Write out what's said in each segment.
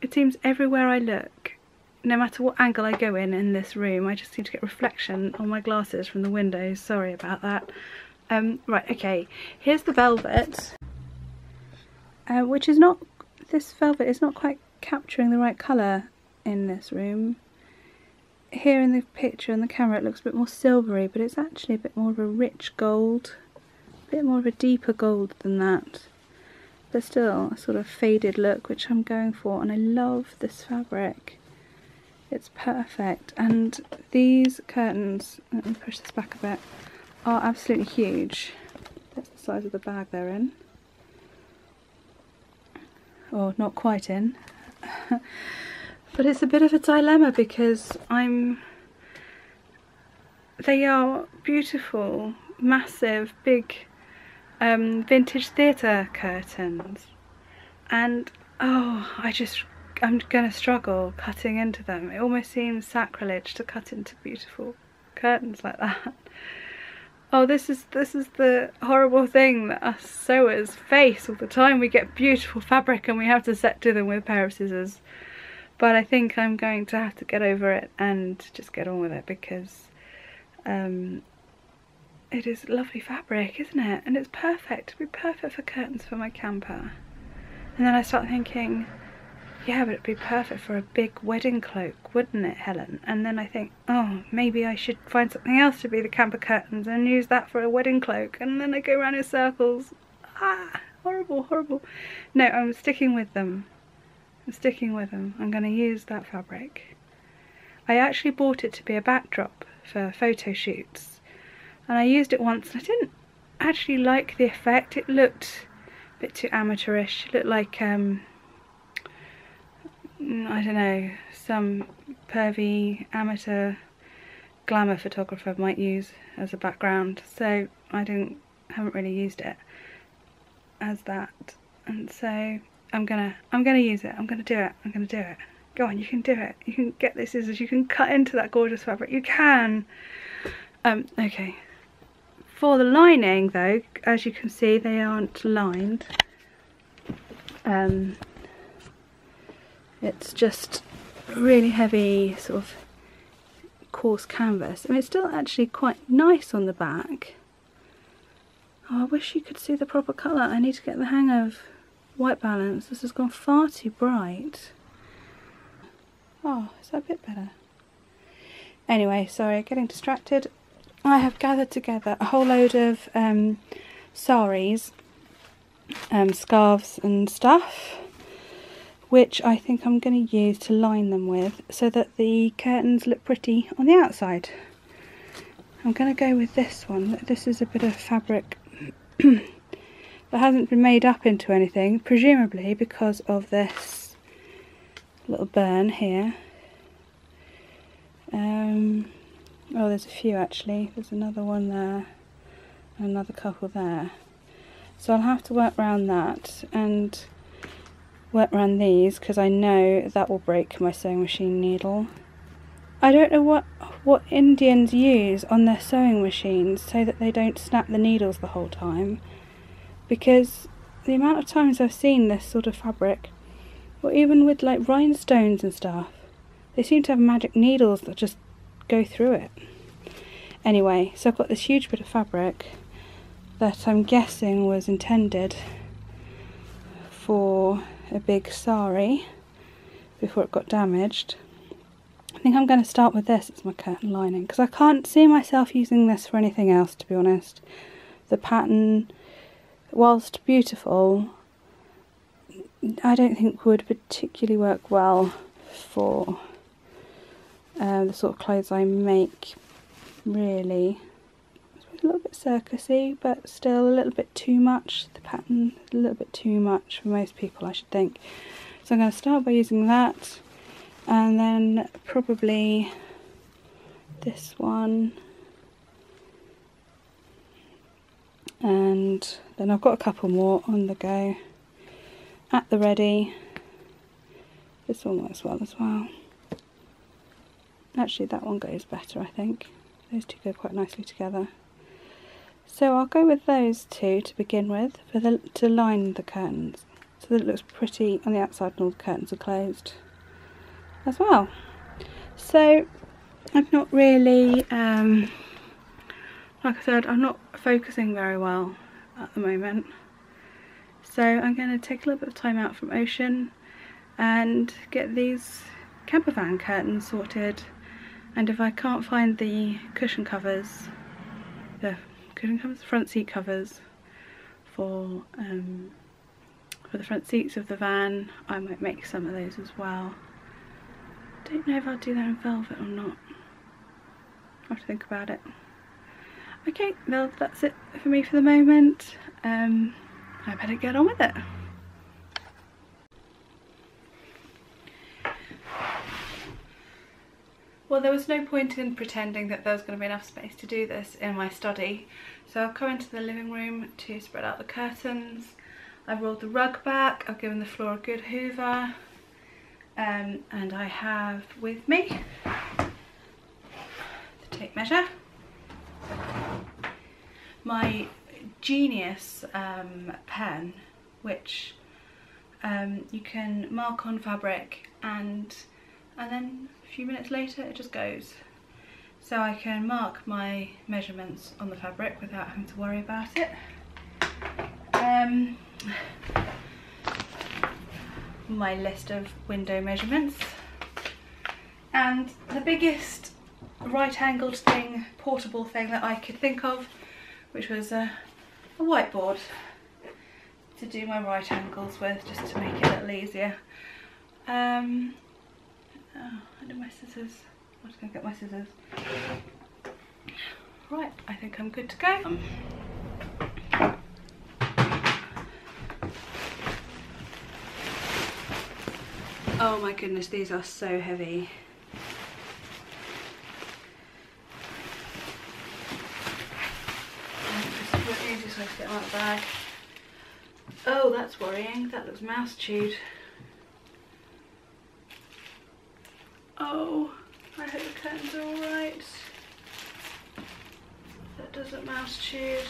it seems everywhere I look, no matter what angle I go in in this room, I just seem to get reflection on my glasses from the windows. Sorry about that. Um, right, okay, here's the velvet, uh, which is not, this velvet is not quite capturing the right colour in this room. Here in the picture in the camera it looks a bit more silvery, but it's actually a bit more of a rich gold, a bit more of a deeper gold than that. But still a sort of faded look, which I'm going for, and I love this fabric. It's perfect, and these curtains, let me push this back a bit, are absolutely huge. That's the size of the bag they're in. Or not quite in. but it's a bit of a dilemma because I'm... They are beautiful, massive, big um, vintage theatre curtains. And, oh, I just I'm to struggle cutting into them. It almost seems sacrilege to cut into beautiful curtains like that. Oh, this is this is the horrible thing that us sewers face all the time. We get beautiful fabric and we have to set to them with a pair of scissors. But I think I'm going to have to get over it and just get on with it because um, it is lovely fabric, isn't it? And it's perfect. It'd be perfect for curtains for my camper. And then I start thinking, yeah, but it'd be perfect for a big wedding cloak, wouldn't it, Helen? And then I think, oh, maybe I should find something else to be the camper curtains and use that for a wedding cloak. And then I go around in circles. Ah, horrible, horrible. No, I'm sticking with them. I'm sticking with them. I'm going to use that fabric. I actually bought it to be a backdrop for photo shoots. And I used it once and I didn't actually like the effect. It looked a bit too amateurish. It looked like um, Mm, I don't know, some pervy amateur glamour photographer might use as a background. So I didn't, haven't really used it as that. And so I'm gonna, I'm gonna use it. I'm gonna do it. I'm gonna do it. Go on, you can do it. You can get this scissors. You can cut into that gorgeous fabric. You can. Um, okay. For the lining though, as you can see, they aren't lined. Um, it's just really heavy sort of coarse canvas. I mean, it's still actually quite nice on the back. Oh, I wish you could see the proper colour. I need to get the hang of white balance. This has gone far too bright. Oh, is that a bit better? Anyway, sorry, getting distracted. I have gathered together a whole load of um, saris, um, scarves and stuff which I think I'm going to use to line them with so that the curtains look pretty on the outside. I'm going to go with this one. This is a bit of fabric that hasn't been made up into anything, presumably because of this little burn here. Um, oh, there's a few actually. There's another one there, and another couple there. So I'll have to work around that and work around these because I know that will break my sewing machine needle. I don't know what what Indians use on their sewing machines so that they don't snap the needles the whole time because the amount of times I've seen this sort of fabric or even with like rhinestones and stuff they seem to have magic needles that just go through it. Anyway, so I've got this huge bit of fabric that I'm guessing was intended for a big sari before it got damaged. I think I'm going to start with this it's my curtain lining because I can't see myself using this for anything else to be honest. The pattern, whilst beautiful, I don't think would particularly work well for uh, the sort of clothes I make really a little bit circusy, but still a little bit too much. The pattern a little bit too much for most people, I should think. So I'm going to start by using that, and then probably this one, and then I've got a couple more on the go at the ready. This one works well as well. Actually, that one goes better, I think. Those two go quite nicely together. So I'll go with those two to begin with for the, to line the curtains. so that it looks pretty on the outside and all the curtains are closed as well. So I'm not really, um, like I said, I'm not focusing very well at the moment. So I'm going to take a little bit of time out from Oshun and get these camper van curtains sorted. And if I can't find the cushion covers, the cushion covers, front seat covers for um, for the front seats of the van, I might make some of those as well. Don't know if I'll do that in velvet or not. I'll have to think about it. Okay, well that's it for me for the moment. Um, I better get on with it. Well, there was no point in pretending that there was going to be enough space to do this in my study. So I've come into the living room to spread out the curtains. I've rolled the rug back, I've given the floor a good hoover. Um, and I have with me the tape measure, my Genius um, pen, which um, you can mark on fabric and and then a few minutes later it just goes. So I can mark my measurements on the fabric without having to worry about it. Um, my list of window measurements. And the biggest right angled thing, portable thing that I could think of, which was a, a whiteboard to do my right angles with, just to make it a little easier. Um, oh, I my scissors. I'm just to get my scissors. Right, I think I'm good to go. Um, oh my goodness, these are so heavy. Easiest way to get out of the bag. Oh, that's worrying. That looks mouse chewed. Oh, I hope the curtains are alright. That doesn't mouse chewed.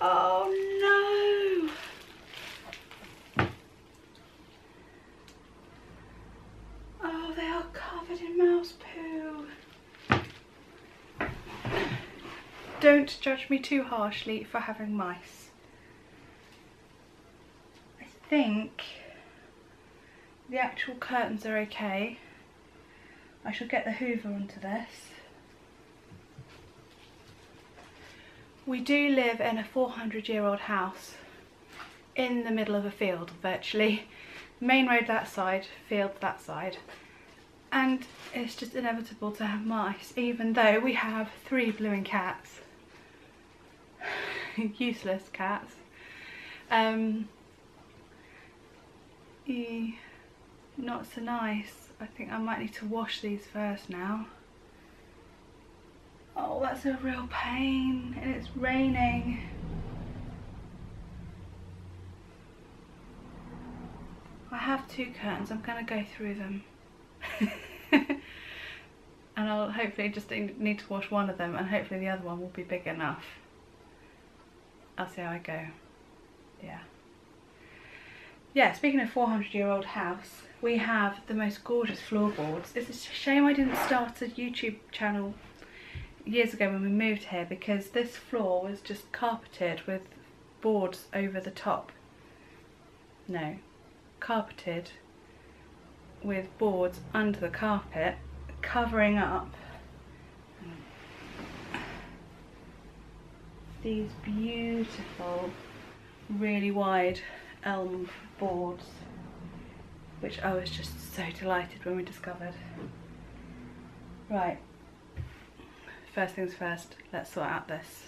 Oh no! Oh, they are covered in mouse poo. Don't judge me too harshly for having mice. I think the actual curtains are okay. I shall get the hoover onto this. We do live in a 400 year old house in the middle of a field virtually. Main road that side, field that side. And it's just inevitable to have mice even though we have three blue cats. Useless cats. Um, yeah not so nice. I think I might need to wash these first now. Oh, that's a real pain and it's raining. I have two curtains, I'm gonna go through them. and I'll hopefully just need to wash one of them and hopefully the other one will be big enough. I'll see how I go. Yeah. Yeah, speaking of 400 year old house, we have the most gorgeous floorboards. It's a shame I didn't start a YouTube channel years ago when we moved here because this floor was just carpeted with boards over the top. No, carpeted with boards under the carpet covering up these beautiful really wide elm boards which I was just so delighted when we discovered. Right, first things first, let's sort out this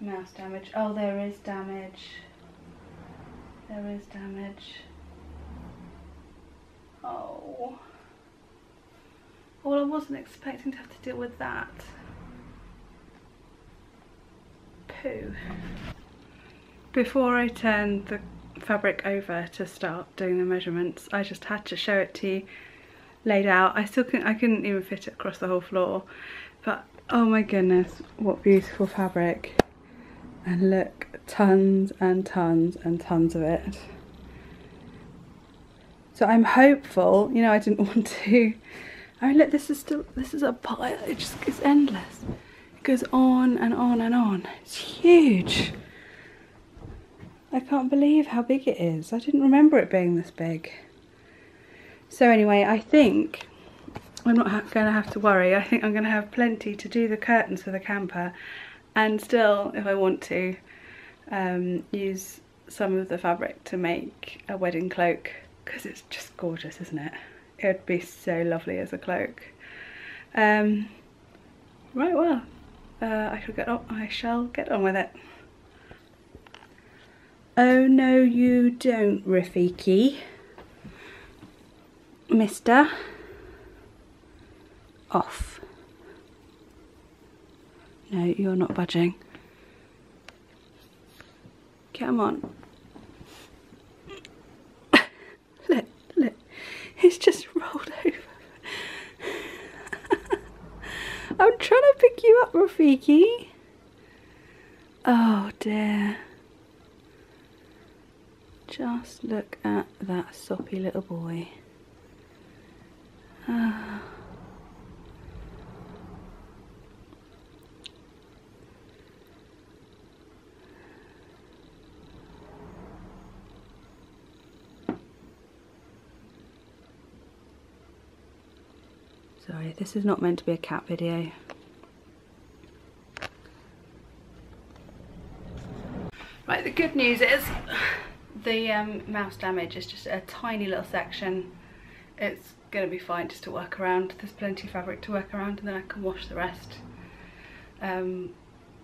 mouse damage. Oh, there is damage. There is damage. Oh. Well, I wasn't expecting to have to deal with that. Poo. Before I turned the fabric over to start doing the measurements. I just had to show it to you laid out. I still couldn't, I couldn't even fit it across the whole floor. But oh my goodness, what beautiful fabric. And look, tons and tons and tons of it. So I'm hopeful, you know, I didn't want to. Oh look, this is still, this is a pile, it just goes endless. It goes on and on and on. It's huge. I can't believe how big it is. I didn't remember it being this big. So anyway, I think I'm not going to have to worry. I think I'm going to have plenty to do the curtains for the camper and still, if I want to, um, use some of the fabric to make a wedding cloak because it's just gorgeous, isn't it? It would be so lovely as a cloak. Um, right, well, uh, I shall get on. I shall get on with it. Oh no, you don't, Rafiki. Mister. Off. No, you're not budging. Come on. look, look. He's just rolled over. I'm trying to pick you up, Rafiki. Oh dear. Just look at that soppy little boy. Ah. Sorry, this is not meant to be a cat video. Right, the good news is the um, mouse damage is just a tiny little section. It's going to be fine just to work around. There's plenty of fabric to work around and then I can wash the rest um,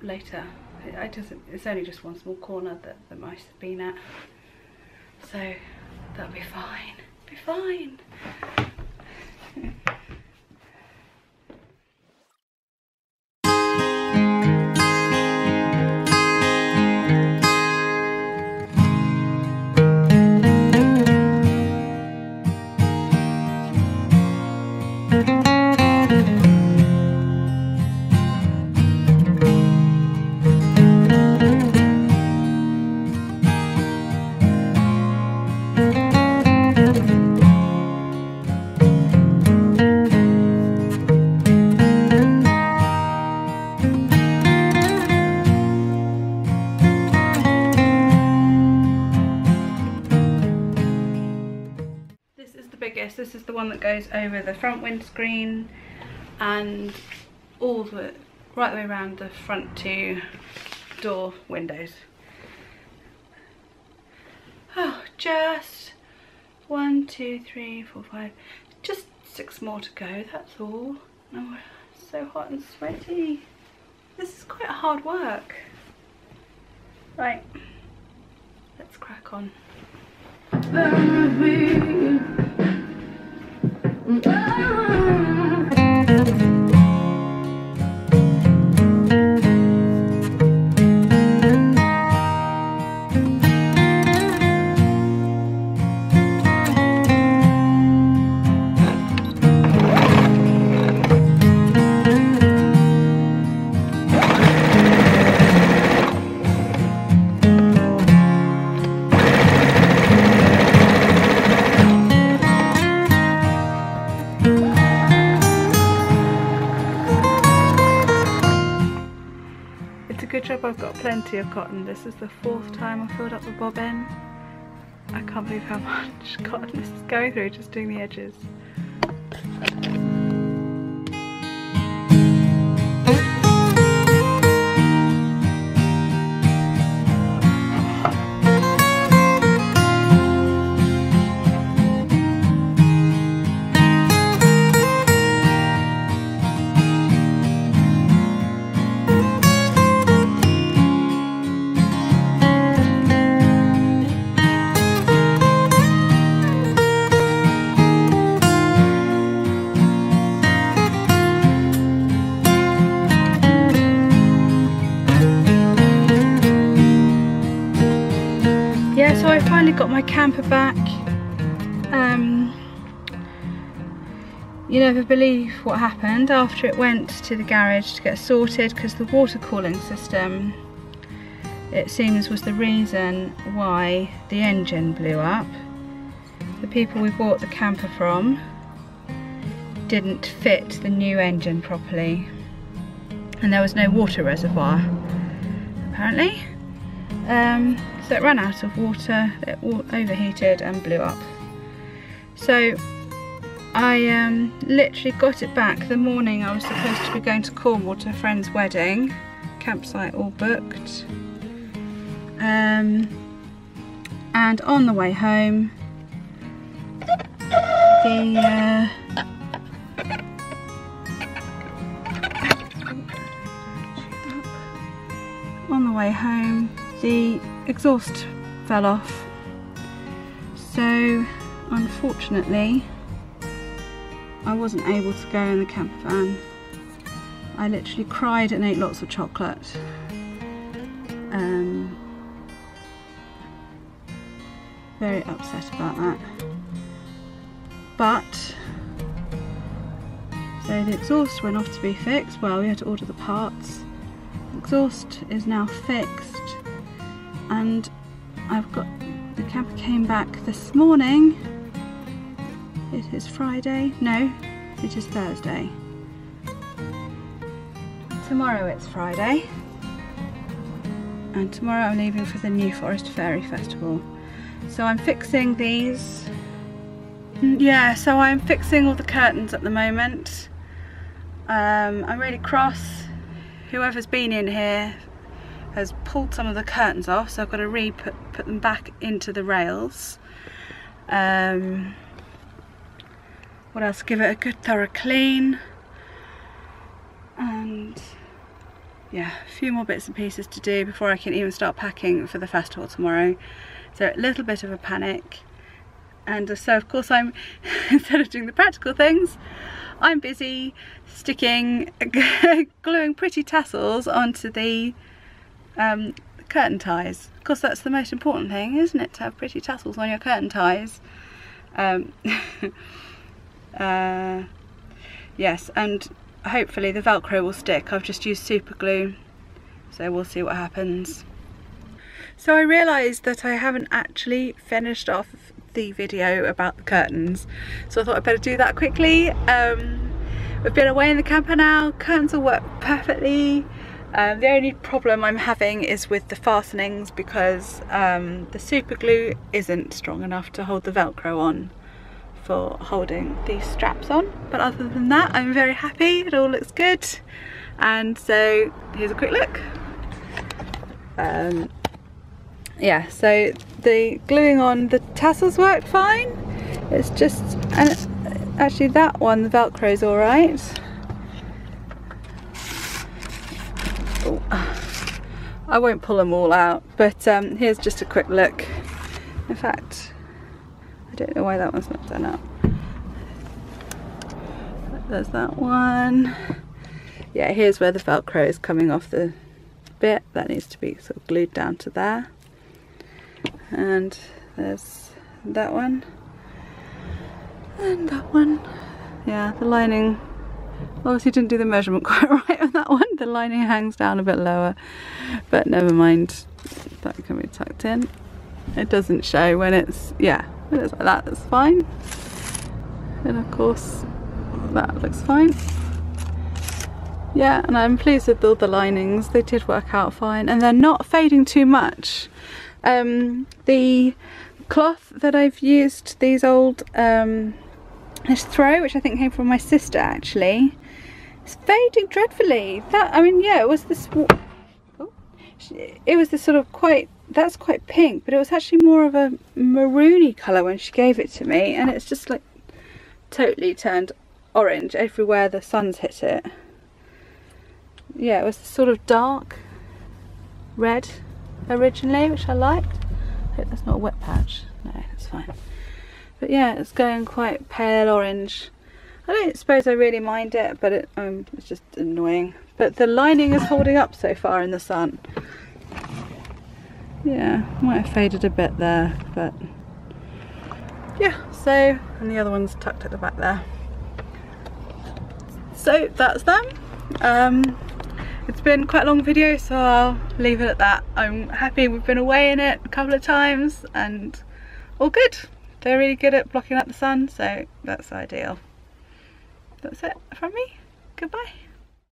later. It, it, doesn't, it's only just one small corner that the mice have been at. So that'll be fine. Be fine. goes over the front windscreen and all the right the way around the front two door windows. Oh, just one, two, three, four, five, just six more to go, that's all. Oh, so hot and sweaty. This is quite hard work. Right, let's crack on. Mm-hmm. I've got plenty of cotton. This is the fourth time I've filled up the bobbin. I can't believe how much cotton this is going through just doing the edges. Camper back. Um, you never believe what happened after it went to the garage to get sorted because the water cooling system it seems was the reason why the engine blew up. The people we bought the camper from didn't fit the new engine properly and there was no water reservoir apparently. Um, so it ran out of water, it overheated and blew up. So I um, literally got it back the morning I was supposed to be going to Cornwall to a friend's wedding, campsite all booked. Um, and on the way home, the uh, on the way home, the exhaust fell off. So, unfortunately, I wasn't able to go in the camper van. I literally cried and ate lots of chocolate. Um, very upset about that. But, so the exhaust went off to be fixed. Well, we had to order the parts. The exhaust is now fixed and I've got, the camper came back this morning. It is Friday, no, it is Thursday. Tomorrow it's Friday and tomorrow I'm leaving for the New Forest Fairy Festival. So I'm fixing these. Mm, yeah, so I'm fixing all the curtains at the moment. Um, I'm really cross. Whoever's been in here has pulled some of the curtains off, so I've got to re-put put them back into the rails. Um, what else? Give it a good thorough clean. And yeah, a few more bits and pieces to do before I can even start packing for the festival tomorrow. So a little bit of a panic. And so of course I'm, instead of doing the practical things, I'm busy sticking, gluing pretty tassels onto the um, curtain ties. Of course that's the most important thing, isn't it? To have pretty tassels on your curtain ties. Um, uh, yes, and hopefully the Velcro will stick. I've just used super glue, so we'll see what happens. So I realised that I haven't actually finished off the video about the curtains so I thought I'd better do that quickly. Um, we've been away in the camper now, curtains will work perfectly. Um, the only problem I'm having is with the fastenings because um, the super glue isn't strong enough to hold the velcro on for holding these straps on but other than that I'm very happy it all looks good and so here's a quick look um, yeah, so the gluing on the tassels worked fine. It's just, and actually that one, the Velcro is all right. I won't pull them all out, but um, here's just a quick look. In fact, I don't know why that one's not done up. There's that one. Yeah, here's where the Velcro is coming off the bit. That needs to be sort of glued down to there and there's that one and that one yeah the lining obviously didn't do the measurement quite right on that one the lining hangs down a bit lower. But never mind that can be tucked in. It doesn't show when it's yeah when it's like that that's fine. And of course that looks fine. Yeah and I'm pleased with all the linings. They did work out fine and they're not fading too much. Um, the cloth that I've used, these old, um, this throw, which I think came from my sister actually, it's fading dreadfully. That, I mean, yeah, it was this, oh, it was this sort of quite, that's quite pink, but it was actually more of a maroony colour when she gave it to me, and it's just like totally turned orange everywhere the sun's hit it. Yeah, it was sort of dark red originally, which I liked. I hope that's not a wet patch. No, that's fine. Yeah, it's going quite pale orange. I don't suppose I really mind it, but it, um, it's just annoying. But the lining is holding up so far in the sun. Yeah, might have faded a bit there, but yeah, so, and the other one's tucked at the back there. So that's them. Um, it's been quite a long video so I'll leave it at that. I'm happy we've been away in it a couple of times and all good. They're really good at blocking out the sun so that's ideal. That's it from me. Goodbye.